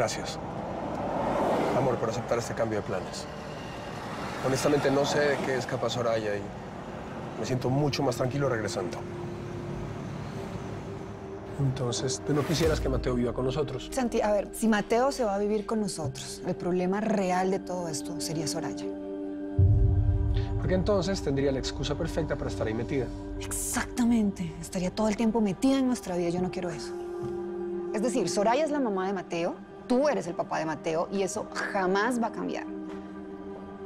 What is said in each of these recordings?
Gracias. Amor, por aceptar este cambio de planes. Honestamente no sé de qué es capaz Soraya y me siento mucho más tranquilo regresando. Entonces, ¿tú no quisieras que Mateo viva con nosotros? Santi, a ver, si Mateo se va a vivir con nosotros, el problema real de todo esto sería Soraya. Porque entonces tendría la excusa perfecta para estar ahí metida. Exactamente. Estaría todo el tiempo metida en nuestra vida. Yo no quiero eso. Es decir, Soraya es la mamá de Mateo, tú eres el papá de Mateo y eso jamás va a cambiar.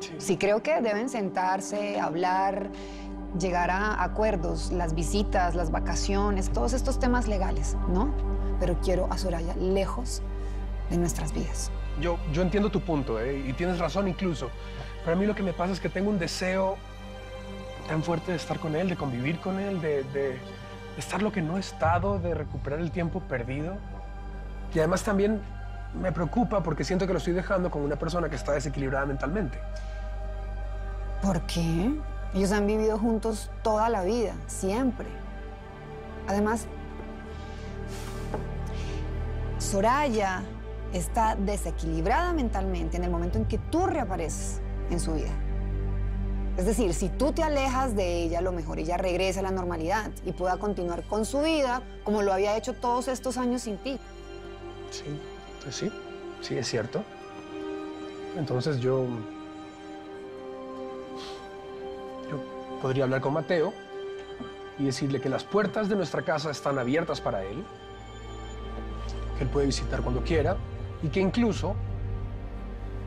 Sí. Sí creo que deben sentarse, hablar, llegar a acuerdos, las visitas, las vacaciones, todos estos temas legales, ¿no? Pero quiero a Soraya lejos de nuestras vidas. Yo, yo entiendo tu punto, ¿eh? y tienes razón incluso. Pero a mí lo que me pasa es que tengo un deseo tan fuerte de estar con él, de convivir con él, de, de- de estar lo que no he estado, de recuperar el tiempo perdido. Y además también me preocupa porque siento que lo estoy dejando con una persona que está desequilibrada mentalmente. ¿Por qué? Ellos han vivido juntos toda la vida, siempre. Además, Soraya está desequilibrada mentalmente en el momento en que tú reapareces en su vida. Es decir, si tú te alejas de ella, a lo mejor ella regresa a la normalidad y pueda continuar con su vida como lo había hecho todos estos años sin ti. Sí, pues sí, sí, es cierto. Entonces yo. Yo podría hablar con Mateo y decirle que las puertas de nuestra casa están abiertas para él, que él puede visitar cuando quiera y que incluso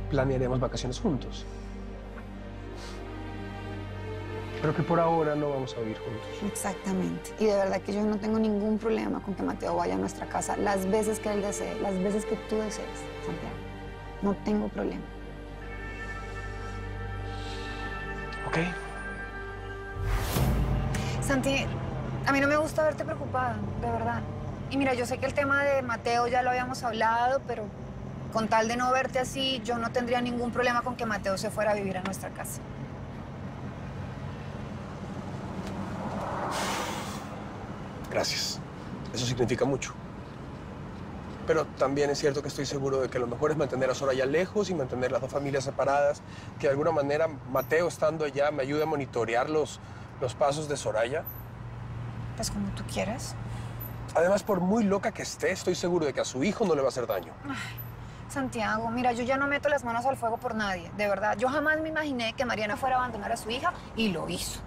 planearemos vacaciones juntos. Pero que por ahora no vamos a vivir juntos. Exactamente. Y de verdad que yo no tengo ningún problema con que Mateo vaya a nuestra casa las veces que él desee, las veces que tú desees, Santiago. No tengo problema. ¿Ok? Santi, a mí no me gusta verte preocupada, de verdad. Y mira, yo sé que el tema de Mateo ya lo habíamos hablado, pero con tal de no verte así, yo no tendría ningún problema con que Mateo se fuera a vivir a nuestra casa. Gracias. Eso significa mucho. Pero también es cierto que estoy seguro de que lo mejor es mantener a Soraya lejos y mantener las dos familias separadas. Que de alguna manera Mateo estando allá me ayude a monitorear los, los pasos de Soraya. Pues como tú quieras. Además, por muy loca que esté, estoy seguro de que a su hijo no le va a hacer daño. Santiago, mira, yo ya no meto las manos al fuego por nadie, de verdad. Yo jamás me imaginé que Mariana fuera a abandonar a su hija y lo hizo.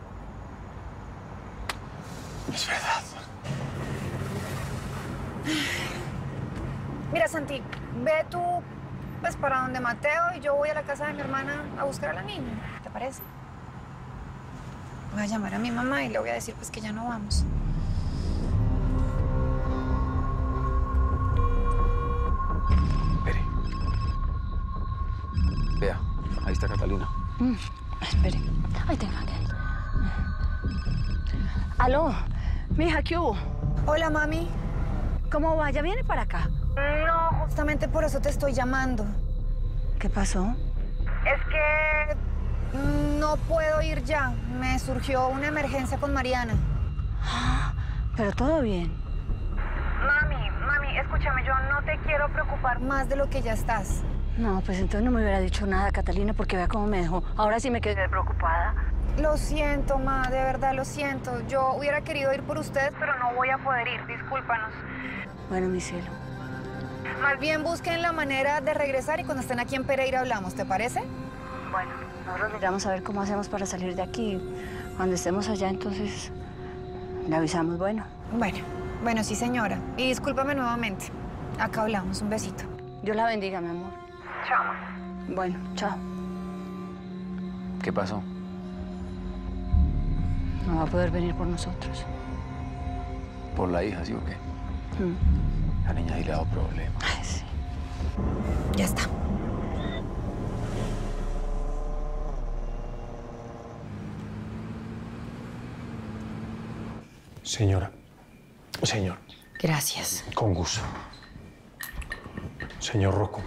Es verdad. Mira, Santi, ve tú pues para donde Mateo y yo voy a la casa de mi hermana a buscar a la niña. ¿Te parece? Voy a llamar a mi mamá y le voy a decir pues que ya no vamos. Espere. Vea, ahí está Catalina. Espere. Ay, tenga que. Aló, mija, ¿qué hubo? Hola, mami. ¿Cómo va? ¿Ya viene para acá? No, justamente por eso te estoy llamando. ¿Qué pasó? Es que no puedo ir ya. Me surgió una emergencia con Mariana. Pero todo bien. Mami, mami, escúchame, yo no te quiero preocupar más de lo que ya estás. No, pues entonces no me hubiera dicho nada, Catalina, porque vea cómo me dejó. Ahora sí me quedé preocupada. Lo siento, ma, de verdad lo siento. Yo hubiera querido ir por ustedes, pero no voy a poder ir, discúlpanos. Bueno, mi cielo. Más bien busquen la manera de regresar y cuando estén aquí en Pereira hablamos, ¿te parece? Bueno, nosotros miramos a ver cómo hacemos para salir de aquí. Cuando estemos allá, entonces le avisamos, bueno. Bueno, bueno, sí, señora. Y discúlpame nuevamente. Acá hablamos, un besito. Dios la bendiga, mi amor. Chao. Bueno, chao. ¿Qué pasó? No va a poder venir por nosotros. ¿Por la hija, sí o qué? Mm. La niña ahí le ha dado problemas. Ay, sí. Ya está. Señora. Señor. Gracias. Con gusto. Señor Rocco.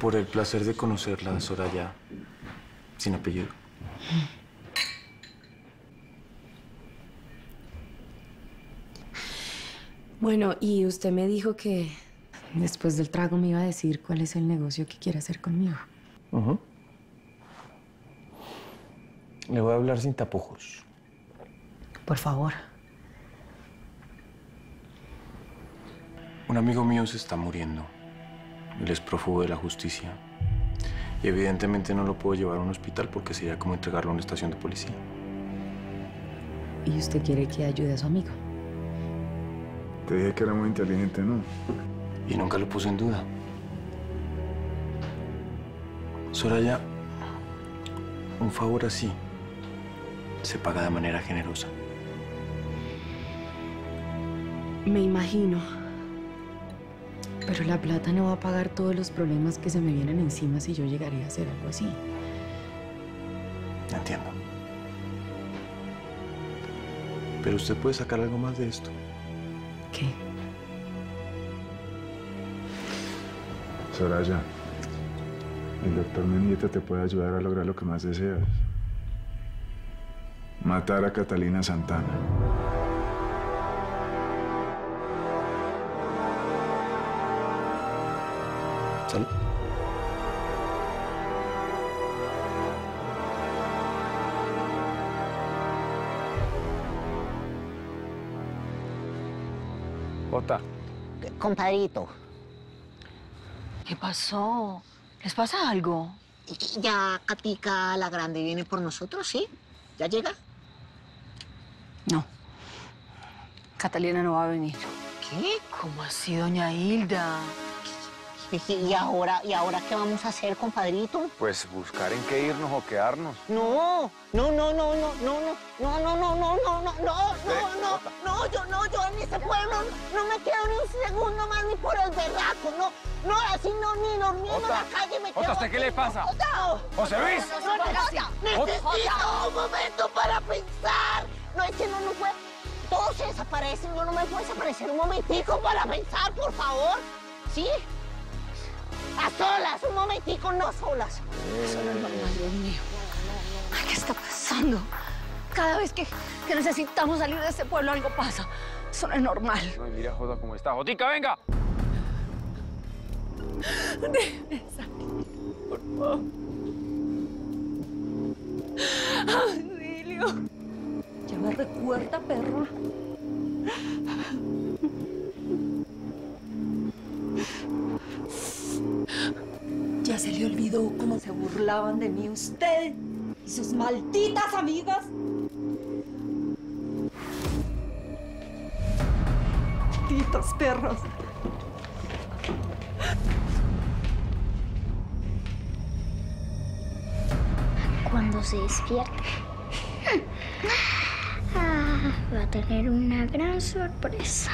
Por el placer de conocerla, Soraya, sin apellido. Bueno, y usted me dijo que después del trago me iba a decir cuál es el negocio que quiere hacer conmigo. Le voy a hablar sin tapujos. Por favor. Un amigo mío se está muriendo. Él es prófugo de la justicia. Y evidentemente no lo puedo llevar a un hospital porque sería como entregarlo a una estación de policía. ¿Y usted quiere que ayude a su amigo? Te dije que era muy inteligente, ¿no? Y nunca lo puse en duda. Soraya, un favor así se paga de manera generosa. Me imagino. Pero la plata no va a pagar todos los problemas que se me vienen encima si yo llegaría a hacer algo así. Entiendo. Pero usted puede sacar algo más de esto. ¿Qué? Soraya, el doctor Mendieta te puede ayudar a lograr lo que más deseas. Matar a Catalina Santana. Salud. Compadrito, ¿Qué pasó? ¿Les pasa algo? ya Catica la Grande viene por nosotros, ¿sí? ¿Ya llega? No. Catalina no va a venir. ¿Qué? ¿Cómo así, doña Hilda? ¿Y, y ahora, ¿Y ahora qué vamos a hacer, compadrito? pues buscar en qué irnos o quedarnos. No, no, no, no, no, no, no, no, no, no, no, no, no, no, no, no, yo no, yo en este pueblo no me quedo ni un segundo más ni por el berraco, no, no, así no, ni dormiendo en la calle me quedo. Jota, ¿usted qué le pasa? Jota, ¡José Luis! no, no, Jota, necesito un momento para pensar. No, es que no, no puede, todos se desaparecen, yo no me puedo desaparecer un momentico para pensar, por favor, ¿sí? A solas, un momentico, no solas. Eso no es normal, Dios mío. Ay, ¿Qué está pasando? Cada vez que, que necesitamos salir de este pueblo algo pasa. Eso no es normal. No, mira Jota cómo está. Jotica, venga. Auxilio. Ya me recuerda, perro. Se le olvidó cómo se burlaban de mí usted y sus malditas amigas. Malditos perros. cuando se despierte. Ah, va a tener una gran sorpresa.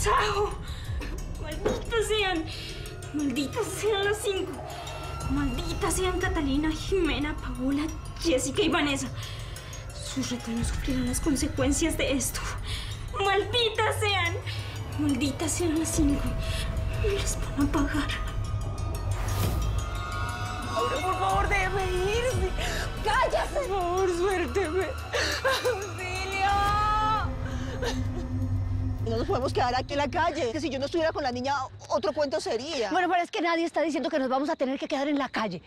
sao ¡Malditas sean las cinco! ¡Malditas sean Catalina, Jimena, Paola, Jessica y Vanessa! Sus retoños sufrirán las consecuencias de esto. ¡Malditas sean! ¡Malditas sean las cinco! ¡Les van a pagar! Nos podemos quedar aquí en la calle. Que si yo no estuviera con la niña, otro cuento sería. Bueno, pero es que nadie está diciendo que nos vamos a tener que quedar en la calle.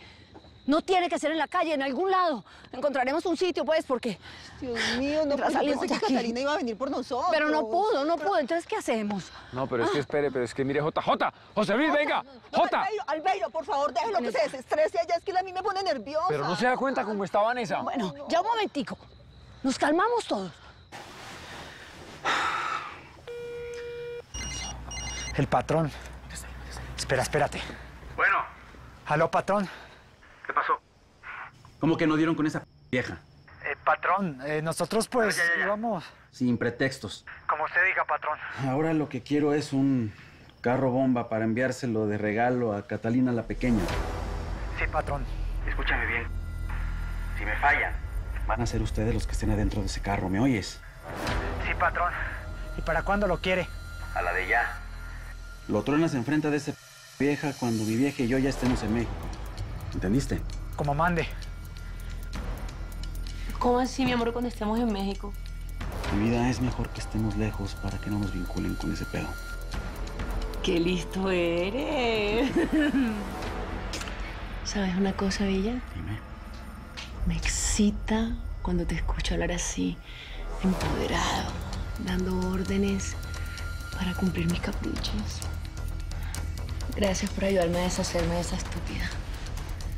No tiene que ser en la calle, en algún lado. Encontraremos un sitio, pues, porque... Dios mío, no salimos pensé de que aquí. Catalina iba a venir por nosotros. Pero no pudo, no pudo. Entonces, ¿qué hacemos? No, pero es que espere, pero es que mire Jota. Jota, José Luis, venga. No, Jota. Albeiro, Albeiro, por favor, déjelo que se desestrese allá. Es que a mí me pone nerviosa. Pero no se da cuenta cómo está Vanessa. Bueno, ya un momentico. Nos calmamos todos. El patrón. Espera, espérate. Bueno, Aló, patrón. ¿Qué pasó? ¿Cómo que no dieron con esa vieja? Eh, patrón, eh, nosotros pues íbamos... Sin pretextos. Como usted diga, patrón. Ahora lo que quiero es un carro bomba para enviárselo de regalo a Catalina la pequeña. Sí, patrón. Escúchame bien. Si me fallan, van a ser ustedes los que estén adentro de ese carro, ¿me oyes? Sí, patrón. ¿Y para cuándo lo quiere? A la de ya. Lo truenas enfrente de ese vieja cuando mi vieja y yo ya estemos en México. ¿Entendiste? Como mande. ¿Cómo así, mi amor, cuando estemos en México? Mi vida es mejor que estemos lejos para que no nos vinculen con ese pedo. ¡Qué listo eres! ¿Sabes una cosa, Villa? Dime. Me excita cuando te escucho hablar así, empoderado, dando órdenes para cumplir mis caprichos. Gracias por ayudarme a deshacerme de esa estúpida.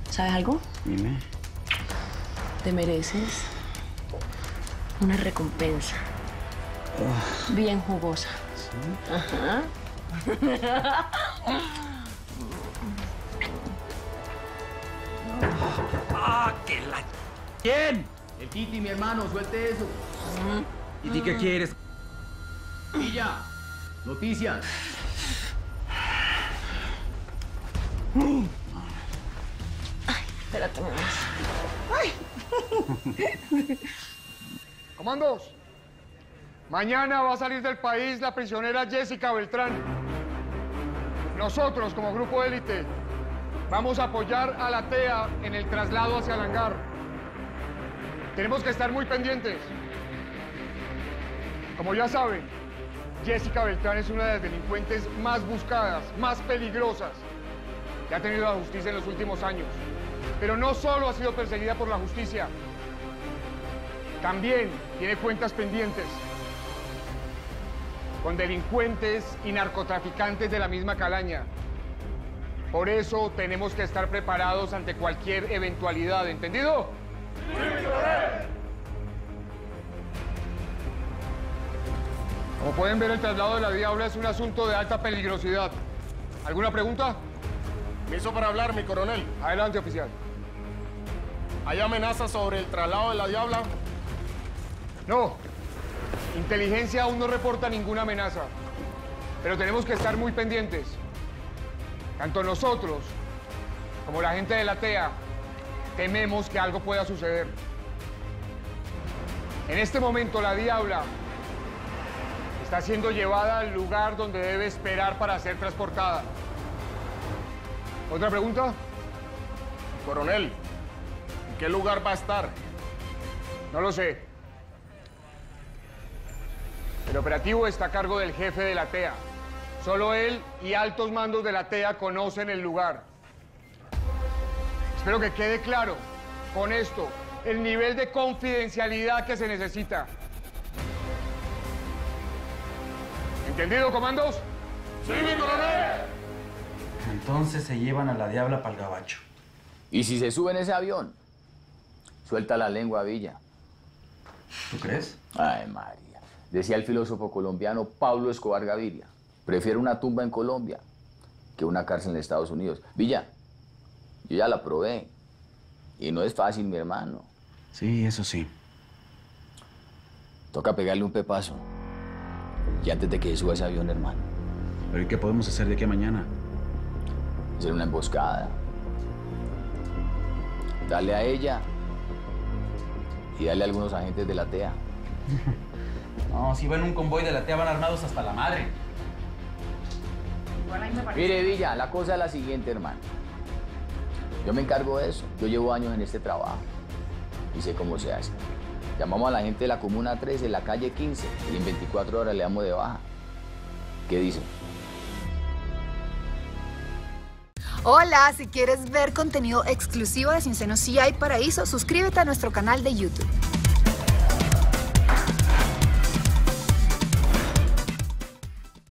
¿Sabes algo? Dime. Te mereces una recompensa. Bien jugosa. Ajá. ¡Ah, que la... ¿Quién? El Titi, mi hermano, suelte eso. ¿Y ti qué quieres? Villa, noticias. Espérate, mamá. Comandos, mañana va a salir del país la prisionera Jessica Beltrán. Nosotros, como grupo élite, vamos a apoyar a la TEA en el traslado hacia el hangar. Tenemos que estar muy pendientes. Como ya saben, Jessica Beltrán es una de las delincuentes más buscadas, más peligrosas que ha tenido la justicia en los últimos años. Pero no solo ha sido perseguida por la justicia, también tiene cuentas pendientes con delincuentes y narcotraficantes de la misma calaña. Por eso tenemos que estar preparados ante cualquier eventualidad, ¿entendido? Como pueden ver, el traslado de la Diabla es un asunto de alta peligrosidad. ¿Alguna pregunta? Permiso para hablar, mi coronel. Adelante, oficial. ¿Hay amenazas sobre el traslado de la Diabla? No. Inteligencia aún no reporta ninguna amenaza. Pero tenemos que estar muy pendientes. Tanto nosotros como la gente de la TEA tememos que algo pueda suceder. En este momento la Diabla está siendo llevada al lugar donde debe esperar para ser transportada. ¿Otra pregunta? Coronel, ¿en qué lugar va a estar? No lo sé. El operativo está a cargo del jefe de la TEA. Solo él y altos mandos de la TEA conocen el lugar. Espero que quede claro con esto el nivel de confidencialidad que se necesita. ¿Entendido, comandos? Sí, mi coronel. Entonces se llevan a la diabla para el gabacho. ¿Y si se sube en ese avión? Suelta la lengua, Villa. ¿Tú crees? Ay, María. Decía el filósofo colombiano Pablo Escobar Gaviria. Prefiero una tumba en Colombia que una cárcel en Estados Unidos. Villa, yo ya la probé. Y no es fácil, mi hermano. Sí, eso sí. Toca pegarle un pepazo. Y antes de que suba ese avión, hermano. ¿Pero y qué podemos hacer de aquí a mañana? Hacer una emboscada. Darle a ella y darle a algunos agentes de la TEA. No, si van en un convoy de la TEA van armados hasta la madre. Mire, Villa, la cosa es la siguiente, hermano. Yo me encargo de eso. Yo llevo años en este trabajo y sé cómo se hace. Llamamos a la gente de la Comuna 13, la calle 15, y en 24 horas le damos de baja. ¿Qué dicen? Hola, si quieres ver contenido exclusivo de Sin Senos Sí hay Paraíso, suscríbete a nuestro canal de YouTube.